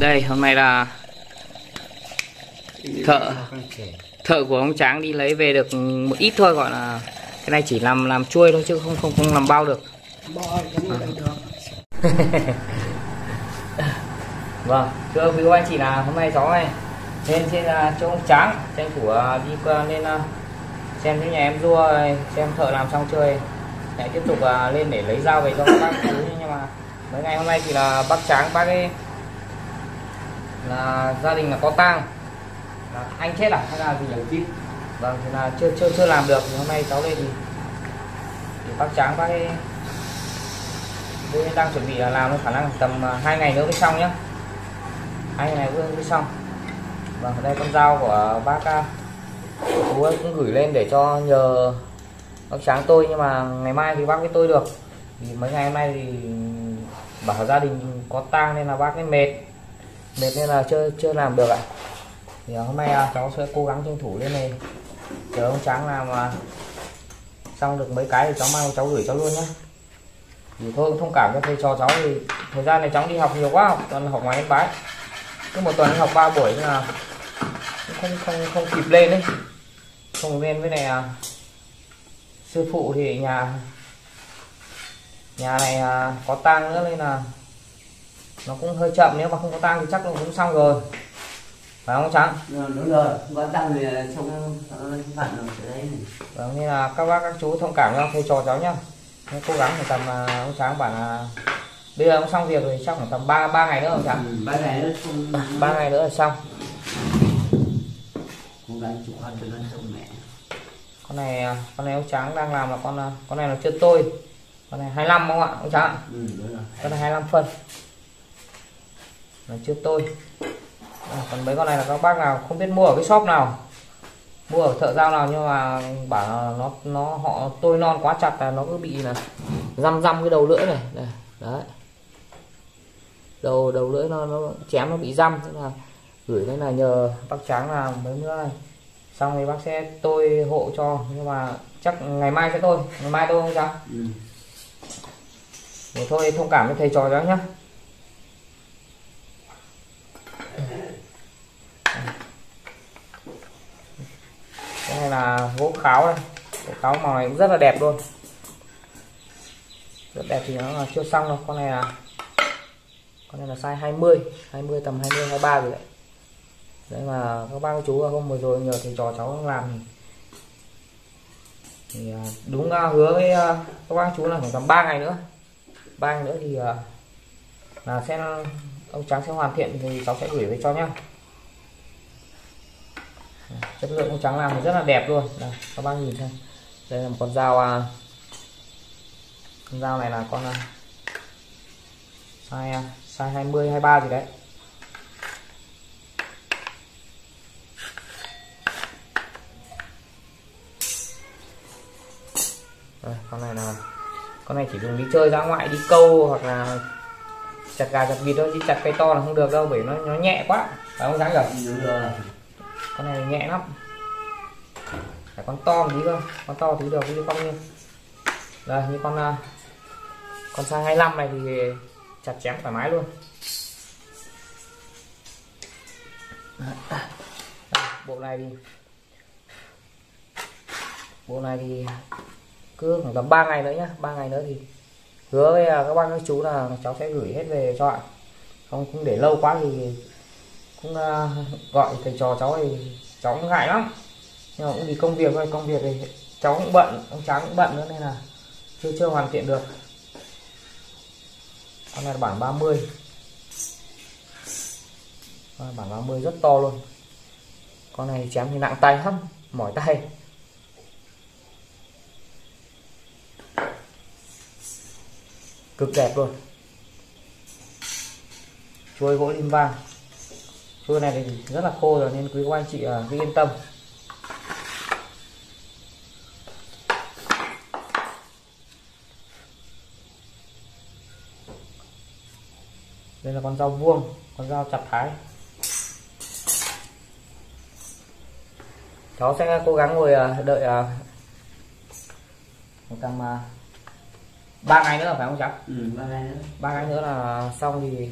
đây hôm nay là thợ. thợ của ông tráng đi lấy về được một ít thôi gọi là cái này chỉ làm làm chuôi thôi chứ không không không làm bao được. Vâng thưa quý anh chị là hôm nay cháu này lên trên uh, chỗ ông tráng tranh thủ uh, đi qua lên uh, xem cái nhà em rua xem thợ làm xong chơi lại tiếp tục uh, lên để lấy dao về cho các bác chú nhưng mà mấy ngày hôm nay thì là bác tráng bác ấy là gia đình là có tang. Là anh chết à? Hay là gì nhỉ? Vâng thì là chưa chưa chưa làm được. Thì hôm nay cháu lên thì, thì bác tráng bác ấy tôi đang chuẩn bị là làm khả năng tầm à, hai ngày nữa mới xong nhá. Hai ngày nữa mới xong. Vâng đây con dao của bác à, chú ấy cũng gửi lên để cho nhờ bác tráng tôi. Nhưng mà ngày mai thì bác với tôi được. Thì mấy ngày hôm nay thì bảo gia đình có tang nên là bác ấy mệt mệt nên là chưa chưa làm được ạ. Thì hôm nay à, cháu sẽ cố gắng tranh thủ lên này. Chờ ông tráng làm mà xong được mấy cái thì cháu mang cháu gửi cháu luôn nhé thì thôi thông cảm cho thầy trò cháu thì thời gian này cháu đi học nhiều quá học học ngoài em bái. Cứ một tuần học ba buổi là không không không kịp lên đấy. Không lên với này à, sư phụ thì nhà nhà này à, có tang nữa nên là nó cũng hơi chậm nếu mà không có tang thì chắc là cũng xong rồi. Phải không trắng? Ừ, đúng rồi không có tăng thì không phản được đấy vâng nên là các bác các chú thông cảm cho thầy trò cháu nhá. Nên cố gắng phải tầm uh, ông trắng bảo là bây giờ ông xong việc rồi chắc khoảng tầm 3 ba ngày nữa ông trắng ừ, ba ngày nữa không ba ngày nữa là xong. Cố gắng chịu ăn cho nó xong mẹ. Con này à, con này ông trắng đang làm là con à, con này là chưa tôi. Con này 25 không ạ ông trắng ừ, rồi. con này 25 phân là chưa tôi. À, còn mấy con này là các bác nào không biết mua ở cái shop nào? Mua ở thợ giao nào nhưng mà bảo là nó nó họ tôi non quá chặt là nó cứ bị là răm răm cái đầu lưỡi này. Đây, đấy. Đầu đầu lưỡi nó nó chém nó bị răm thế là gửi đây là nhờ bác tráng làm mấy nữa này. Xong thì bác sẽ tôi hộ cho nhưng mà chắc ngày mai sẽ tôi ngày mai tôi không trắng ừ. Để thôi thông cảm với thầy trò cháu nhé cái này là gỗ kháo đây. Gỗ kháo màu này cũng rất là đẹp luôn. Rất đẹp thì nó là chưa xong đâu con này là con này là size 20 20 tầm 20 23 rồi đấy. Đấy mà các bác chú hôm vừa rồi nhờ thầy trò cháu làm thì, thì à, đúng à, hứa với à, các bác chú là khoảng tầm 3 ngày nữa. Ba ngày nữa thì à, là sẽ ông trắng sẽ hoàn thiện thì cháu sẽ gửi về cho nhá chất lượng cũng trắng làm thì rất là đẹp luôn. Đây, các bác nhìn xem. Đây là một con dao à, con dao này là con à, size à, size 20 23 gì đấy. Đây, con này là con này chỉ dùng đi chơi ra ngoại đi câu hoặc là chặt gà chặt vịt thôi chứ chặt cây to là không được đâu bởi nó nó nhẹ quá. Phải không dáng được con này nhẹ lắm. Phải con to một tí cơ. Con to tí được, như con như đây, như con à, con size 25 này thì chặt chém thoải mái luôn. Bộ này thì bộ này thì cứ khoảng tầm 3 ngày nữa nhá. 3 ngày nữa thì hứa với à, các bác các chú là cháu sẽ gửi hết về cho ạ. Không cũng để lâu quá thì cũng à, gọi thầy trò cháu thì cháu cũng ngại lắm. Nhưng mà cũng vì công việc thôi, công việc thì cháu cũng bận, ông cháu cũng bận nữa nên là chưa chưa hoàn thiện được. Con này là bản 30 mươi. Bản 30 rất to luôn. Con này chém thì nặng tay lắm, mỏi tay. Cực đẹp luôn. Chuôi gỗ lim vàng chuôi này thì rất là khô rồi nên quý cô anh chị uh, cứ yên tâm. Đây là con dao vuông con dao chặt thái. Cháu sẽ cố gắng ngồi à, đợi một tầm uh, ba ngày nữa phải không cháu? Ừ, ba ngày nữa. Ba ngày nữa là xong thì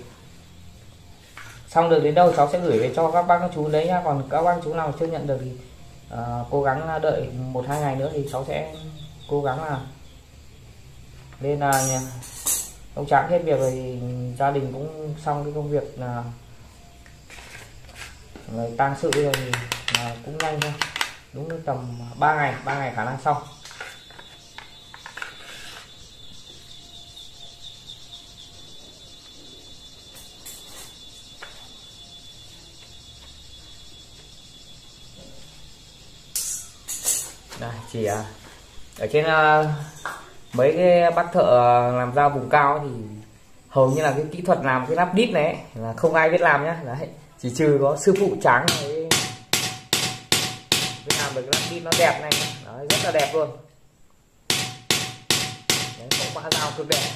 xong được đến đâu cháu sẽ gửi về cho các bác các chú đấy nhá. Còn các bác chú nào chưa nhận được thì uh, cố gắng à, đợi một hai ngày nữa thì cháu sẽ cố gắng là lên là nhà. Ông tráng hết việc rồi gia đình cũng xong cái công việc là uh, tang sự rồi thì uh, cũng nhanh thôi. Đúng tầm 3 ngày 3 ngày khả năng xong đây chỉ à, ở trên à, mấy cái bác thợ làm dao vùng cao thì hầu như là cái kỹ thuật làm cái nắp đít này là không ai biết làm nhá. Đấy chỉ trừ có sư phụ trắng ấy. Mới làm được cái nắp đít nó đẹp này. Đấy, rất là đẹp luôn. Đấy, mẫu mã dao cực đẹp.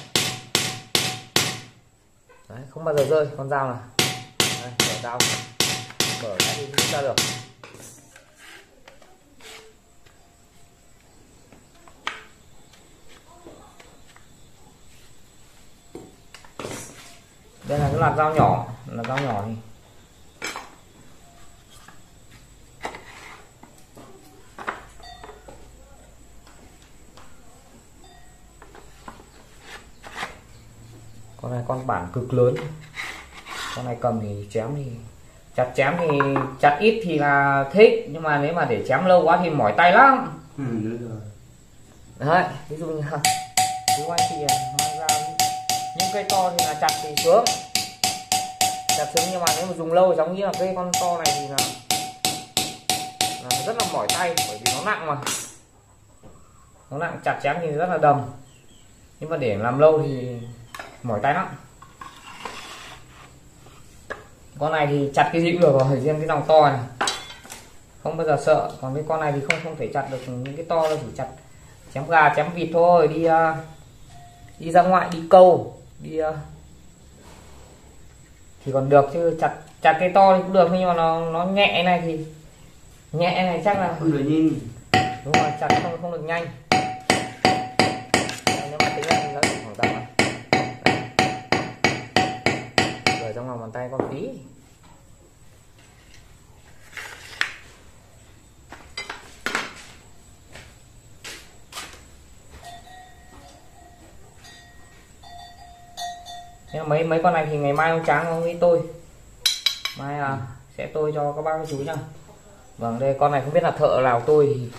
Đấy, không bao giờ rơi con dao này đấy, mở dao. Mở ra đi ra được. Cái loạt dao nhỏ. Là dao nhỏ này con này con bản cực lớn. Con này cầm thì chém thì chặt chém thì chặt ít thì là thích nhưng mà nếu mà để chém lâu quá thì mỏi tay lắm. Ừ, đúng rồi. đấy ví dụ như chú anh chị mang ra những cây to thì là chặt thì sướng đẹp sướng nhưng mà nếu mà dùng lâu giống như là cây con to này thì là, là rất là mỏi tay bởi vì nó nặng mà. Nó nặng chặt chém thì rất là đầm. Nhưng mà để làm lâu thì mỏi tay lắm. Con này thì chặt cái gì cũng được rồi riêng cái dòng to này. Không bao giờ sợ còn cái con này thì không không thể chặt được những cái to đâu chỉ chặt chém gà chém vịt thôi đi à, đi ra ngoại đi câu đi à, thì còn được chứ chặt chặt cái to thì cũng được nhưng mà nó nó nhẹ này thì nhẹ này chắc là không được nhìn. Đúng rồi chặt không không được nhanh. Nếu mà tính ra thì nó chỉ khoảng tầm này ở trong lòng bàn tay con tí mấy mấy con này thì ngày mai ông tráng ông với tôi. Mai à, sẽ tôi cho các bác các chú nhá. Vâng đây con này không biết là thợ nào tôi thì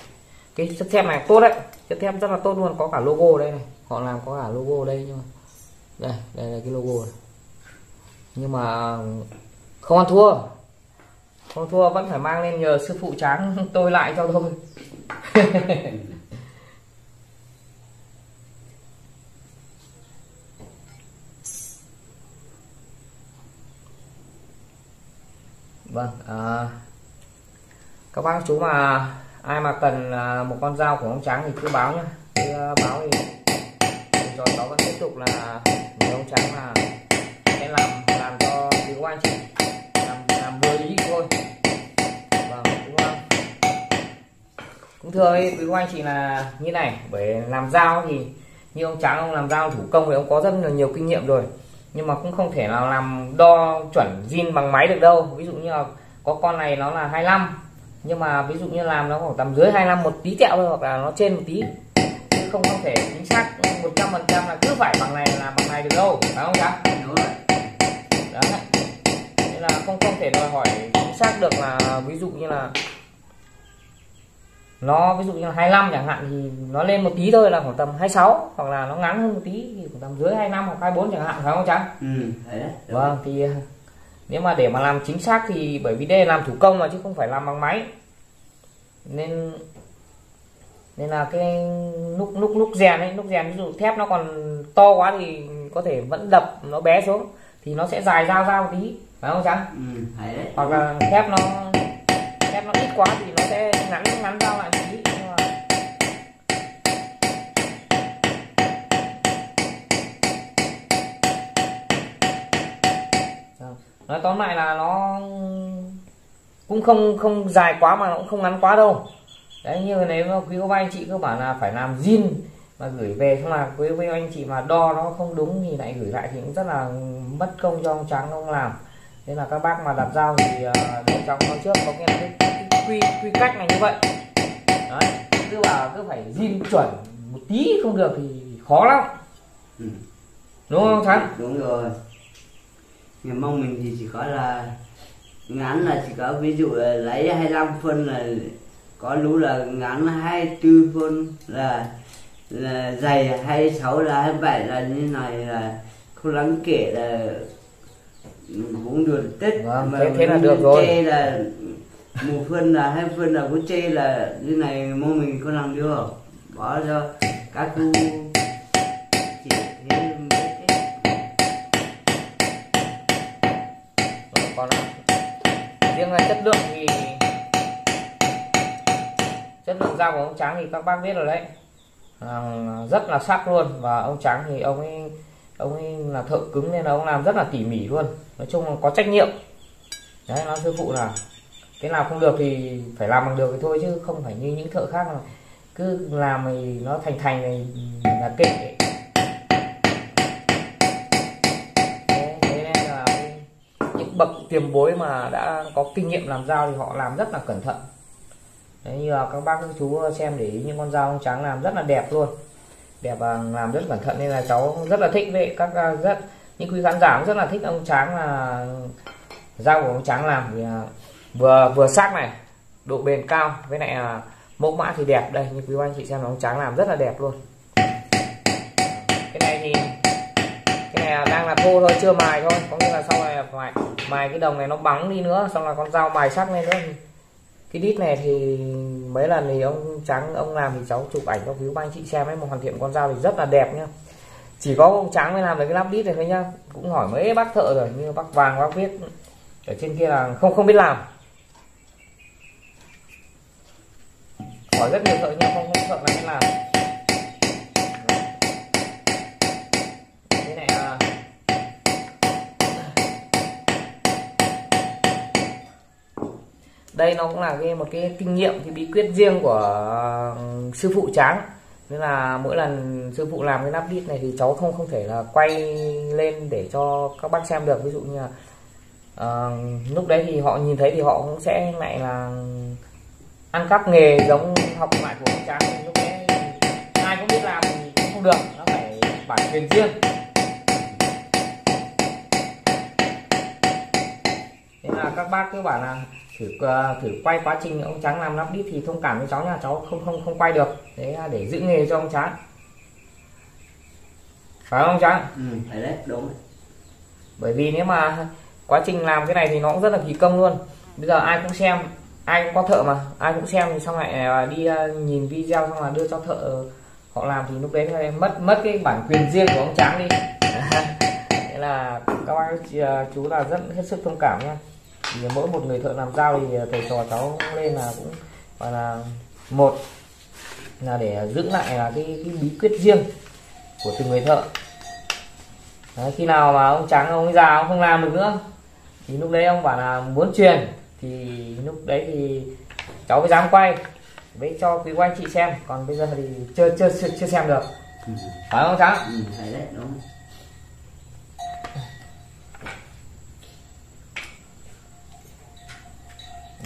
cái chất thép này tốt đấy. Chất thép rất là tốt luôn có cả logo đây này. Họ làm có cả logo đây nhưng mà đây đây là cái logo này. nhưng mà không ăn thua. Không thua vẫn phải mang lên nhờ sư phụ tráng tôi lại cho thôi vâng à, các bác chú mà ai mà cần à, một con dao của ông trắng thì cứ báo nhá. Cứ à, báo thì, rồi cho vẫn tiếp tục là người ông trắng là sẽ làm làm cho quý anh chị làm làm vừa ý thôi. Vâng đúng không cũng thưa với quý anh chị là như này bởi làm dao thì như ông trắng ông làm dao thủ công thì ông có rất là nhiều kinh nghiệm rồi nhưng mà cũng không thể nào làm đo chuẩn zin bằng máy được đâu. Ví dụ như là có con này nó là 25 nhưng mà ví dụ như làm nó khoảng tầm dưới 25 một tí tẹo thôi hoặc là nó trên một tí. Chứ không không thể chính xác 100 phần trăm là cứ phải bằng này là bằng này được đâu phải không rồi. Đấy. Nên là không không thể đòi hỏi chính xác được là ví dụ như là nó ví dụ như là 25 chẳng hạn thì nó lên một tí thôi là khoảng tầm 26 hoặc là nó ngắn hơn một tí thì khoảng tầm dưới 25 hoặc 24 chẳng hạn phải không cháu ừ đấy. Vâng thì nếu mà để mà làm chính xác thì bởi vì đây là làm thủ công mà chứ không phải làm bằng máy. Nên nên là cái nút nút nút rèn ấy nút rèn ví dụ thép nó còn to quá thì có thể vẫn đập nó bé xuống thì nó sẽ dài dao dao một tí phải không trắng ừ đấy. Hoặc là thép nó quá thì nó sẽ ngắn ngắn dao lại một tí nhưng mà nói tóm lại là nó cũng không không dài quá mà nó cũng không ngắn quá đâu. Đấy như nếu mà quý cô bác anh chị cơ bản là phải làm zin mà gửi về xong là quý cô anh chị mà đo nó không đúng thì lại gửi lại thì cũng rất là mất công cho ông trắng ông làm. Nên là các bác mà đặt dao thì à, uh, để trong nó trước có nghĩa là cái quy quy cách này như vậy đấy cứ bảo cứ phải zin chuẩn một tí không được thì khó lắm Ừ. đúng không thắng đúng rồi người mong mình thì chỉ có là ngắn là chỉ có ví dụ là lấy 25 phân là có lũ là ngắn 24 phân là là dày 26 là 27 là như này là không đáng kể là cũng được tết Vâng, thế- thế là được rồi. là một phân là hai phân là có chê là như này mong mình có làm được. Bỏ cho các cô chỉ thế cái còn riêng là chất lượng thì chất lượng dao của ông trắng thì các bác biết rồi đấy. À, rất là sắc luôn. Và ông trắng thì ông ấy ông ấy là thợ cứng nên là ông làm rất là tỉ mỉ luôn. Nói chung là có trách nhiệm. Đấy nó sư phụ là cái nào không được thì phải làm bằng được thì thôi chứ không phải như những thợ khác là cứ làm thì nó thành thành này là kệ. Thế, thế nên là những bậc tiền bối mà đã có kinh nghiệm làm dao thì họ làm rất là cẩn thận. Đấy, như là các bác các chú xem để ý những con dao ông trắng làm rất là đẹp luôn. Đẹp và làm rất cẩn thận nên là cháu rất là thích. Vậy các rất những quý khán giả cũng rất là thích ông tráng là dao của ông tráng làm. Thì à, vừa vừa sắc này độ bền cao với lại à, mẫu mã thì đẹp. Đây như quý anh chị xem nó ông trắng làm rất là đẹp luôn. Cái này thì cái này đang là thô thôi chưa mài thôi. Có nghĩa là sau này mài phải mài cái đồng này nó bắn đi nữa xong là con dao mài sắc lên nữa. Cái đít này thì mấy lần thì ông trắng ông làm thì cháu chụp ảnh cho quý anh chị xem ấy một hoàn thiện con dao thì rất là đẹp nhá. Chỉ có ông trắng mới làm được cái lắp đít này thôi nhá. Cũng hỏi mấy bác thợ rồi như bác vàng bác biết ở trên kia là không không biết làm. Hỏi rất nhiều thợ nhưng không không thợ là làm. Này là đây nó cũng là cái một cái kinh nghiệm cái bí quyết riêng của ừ, sư phụ tráng. Nên là mỗi lần sư phụ làm cái nắp đít này thì cháu không không thể là quay lên để cho các bác xem được. Ví dụ như là uh, lúc đấy thì họ nhìn thấy thì họ cũng sẽ lại là ăn cắp nghề giống học lại của ông tráng lúc đấy ai cũng biết làm thì cũng không được nó phải bản quyền riêng. Thế là các bác cứ bảo là thử ờ, thử quay quá trình ông trắng làm nắp đít thì thông cảm với cháu nha cháu không không không quay được. Đấy là để giữ nghề cho ông trắng phải không ông trắng ừ, phải đấy đúng. Bởi vì nếu mà quá trình làm cái này thì nó cũng rất là kỳ công luôn. Bây giờ ai cũng xem ai cũng có thợ mà ai cũng xem thì xong lại à, đi à, nhìn video xong là đưa cho thợ họ làm thì lúc đấy thì mất mất cái bản quyền riêng của ông trắng đi. Thế là các bác à, chú là rất hết sức thông cảm nhé thì mỗi một người thợ làm dao thì thầy trò cháu lên là cũng gọi là một là để giữ lại là cái, cái bí quyết riêng của từng người thợ. Đấy, khi nào mà ông trắng ông già ông không làm được nữa thì lúc đấy ông bảo là muốn truyền thì lúc đấy thì cháu mới dám quay với cho quý cô anh chị xem. Còn bây giờ thì chưa chưa chưa, chưa xem được. Ừ, phải không trắng ừ, phải đấy đúng.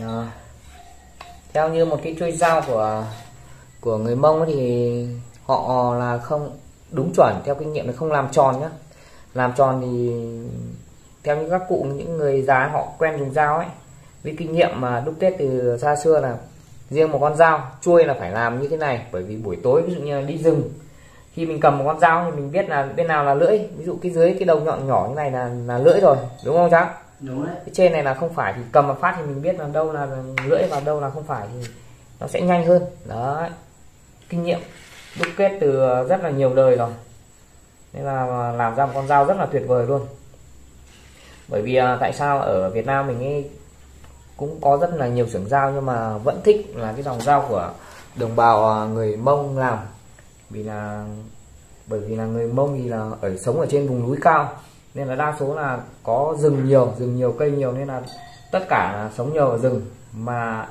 Đó. theo như một cái chuôi dao của của người mông thì họ là không đúng chuẩn theo kinh nghiệm là không làm tròn nhá. Làm tròn thì theo như các cụ những người già họ quen dùng dao ấy với kinh nghiệm mà đúc kết từ xa xưa là riêng một con dao chuôi là phải làm như thế này. Bởi vì buổi tối ví dụ như là đi rừng khi mình cầm một con dao thì mình biết là bên nào là lưỡi. Ví dụ cái dưới cái đầu nhọn nhỏ như này là là lưỡi rồi đúng không cháu? Đúng đấy. Cái trên này là không phải thì cầm một phát thì mình biết là đâu là lưỡi và đâu là không phải thì nó sẽ nhanh hơn. Đấy. Kinh nghiệm đúc kết từ rất là nhiều đời rồi. Nên là làm ra một con dao rất là tuyệt vời luôn. Bởi vì à, tại sao ở Việt Nam mình ấy cũng có rất là nhiều xưởng dao nhưng mà vẫn thích là cái dòng dao của đồng bào à, người Mông làm. Vì là, bởi vì là người Mông thì là ở, sống ở trên vùng núi cao, nên là đa số là có rừng nhiều rừng nhiều, cây nhiều, nên là tất cả là sống nhờ ở rừng. Mà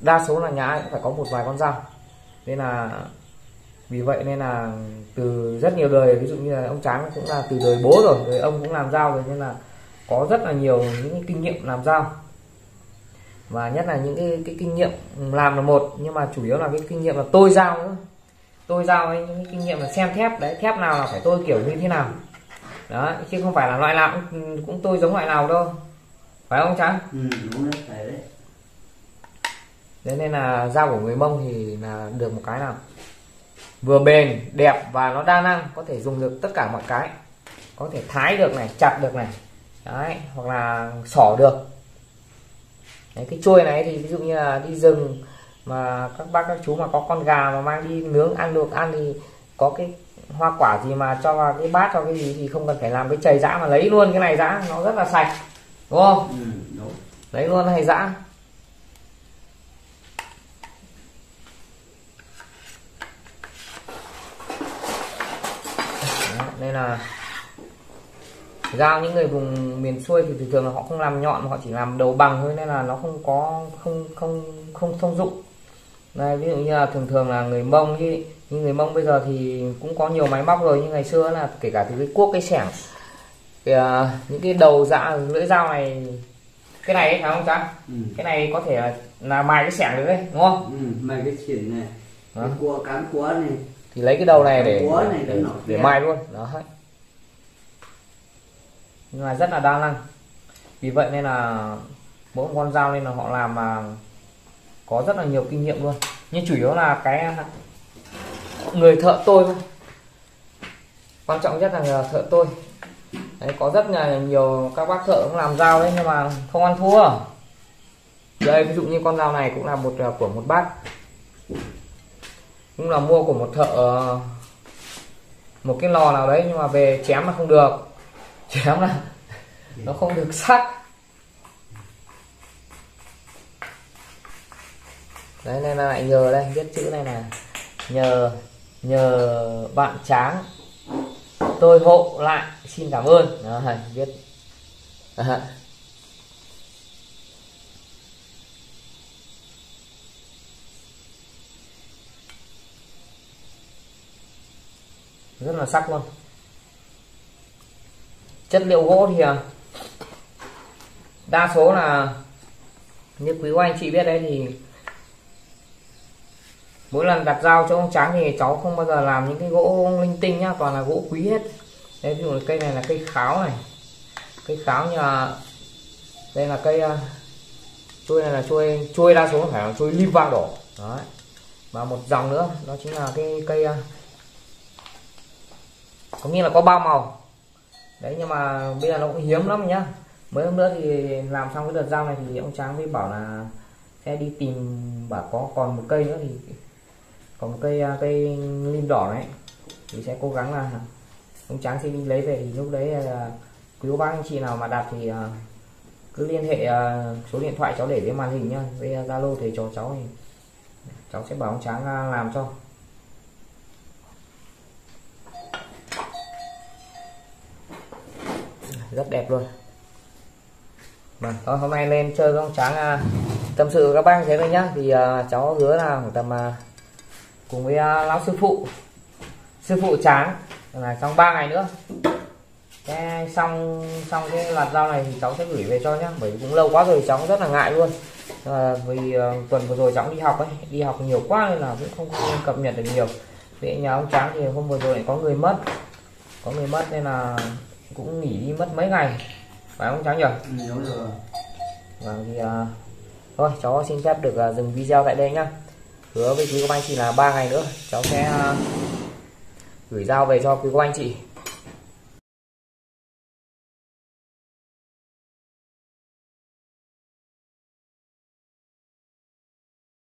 đa số là nhà ai cũng phải có một vài con dao. Nên là, vì vậy nên là từ rất nhiều đời, ví dụ như là ông tráng cũng là từ đời bố rồi đời ông cũng làm dao rồi, nên là có rất là nhiều những kinh nghiệm làm dao và nhất là những cái, cái kinh nghiệm làm là một nhưng mà chủ yếu là cái kinh nghiệm là tôi dao nữa. Tôi dao ấy những cái kinh nghiệm là xem thép đấy thép nào là phải tôi kiểu như thế nào. Đó chứ không phải là loại nào cũng, cũng tôi giống loại nào đâu. Phải không trắng ừ, đúng đấy phải đấy. Thế nên là dao của người mông thì là được một cái nào? Vừa bền đẹp và nó đa năng có thể dùng được tất cả mọi cái. Có thể thái được này chặt được này. Đấy hoặc là xỏ được đấy, cái chuôi này thì ví dụ như là đi rừng mà các bác các chú mà có con gà mà mang đi nướng ăn được ăn thì có cái hoa quả gì mà cho vào cái bát cho cái gì thì không cần phải làm cái chày dã mà lấy luôn cái này dã nó rất là sạch đúng không? Ừ, đúng. Lấy luôn hay dã nên là dao những người vùng miền xuôi thì thường thường là họ không làm nhọn mà họ chỉ làm đầu bằng thôi nên là nó không có không không không thông dụng này ví dụ như là thường thường là người mông như, như người mông bây giờ thì cũng có nhiều máy móc rồi nhưng ngày xưa là kể cả từ cái cuốc cái xẻng thì, uh, những cái đầu dạ lưỡi dao này cái này ấy, phải không cha ừ. cái này có thể là, mài cái xẻng được đấy đúng không ừ, mày cái chuyện này Đó. cái cua cán cua này thì lấy cái đầu này để Ủa, này để, để kia. mài luôn đó nhưng mà rất là đa năng. Vì vậy nên là mỗi một con dao nên là họ làm mà có rất là nhiều kinh nghiệm luôn. Nhưng chủ yếu là cái người thợ tôi thôi. Quan trọng nhất là người thợ tôi. Đấy, có rất là nhiều các bác thợ cũng làm dao đấy, nhưng mà không ăn thua. Đây ví dụ như con dao này cũng là một à, của một bác. Cũng là mua của một thợ à, một cái lò nào đấy nhưng mà về chém mà không được chém là nó không được sắc. Đấy nên là lại nhờ đây viết chữ này là nhờ nhờ bạn tráng. Tôi hộ lại xin cảm ơn. Đó, viết. À. rất là sắc luôn chất liệu gỗ thì à, đa số là, như quý của anh chị biết đấy thì mỗi lần đặt dao cho ông trắng thì cháu không bao giờ làm những cái gỗ linh tinh nhá, toàn là gỗ quý hết. Đấy, ví dụ cây này là cây kháo này. Cây kháo như là, đây là cây à, chuôi này là chuôi chuôi đa số phải là chuôi lim vang đỏ. Đấy. Và một dòng nữa, đó chính là cái cây à, có nghĩa là có ba màu đấy, nhưng mà bây giờ nó cũng hiếm lắm nhá. Mới hôm nữa thì làm xong cái đợt giao này thì ông tráng mới bảo là sẽ đi tìm bảo có còn một cây nữa thì còn một cây à, cây lim đỏ đấy thì sẽ cố gắng là ông tráng sẽ đi lấy về. Thì lúc đấy là quý bác anh chị nào mà đặt thì à, cứ liên hệ à, số điện thoại cháu để trên màn hình nhá. Với zalo thầy trò cháu thì cháu sẽ bảo ông tráng làm cho. Rất đẹp luôn. Vâng. Thôi hôm nay lên chơi con tráng à, tâm sự với các bác thế thôi nhá. Thì à, cháu hứa là khoảng tầm à, cùng với à, lão sư phụ sư phụ tráng là trong 3 ngày nữa. Cái xong xong cái loạt dao này thì cháu sẽ gửi về cho nhá bởi vì cũng lâu quá rồi cháu rất là ngại luôn. À, vì uh, tuần vừa rồi cháu đi học ấy đi học nhiều quá nên là cũng không, không cập nhật được nhiều. Vì nhà ông tráng thì hôm vừa rồi lại có người mất. Có người mất nên là cũng nghỉ đi mất mấy ngày. Phải không tráng nhỉ ừ, đúng rồi. Vâng thì uh, thôi cháu xin phép được uh, dừng video tại đây nhá. Hứa với quý cô anh chị là ba ngày nữa cháu sẽ uh, gửi dao về cho quý cô anh chị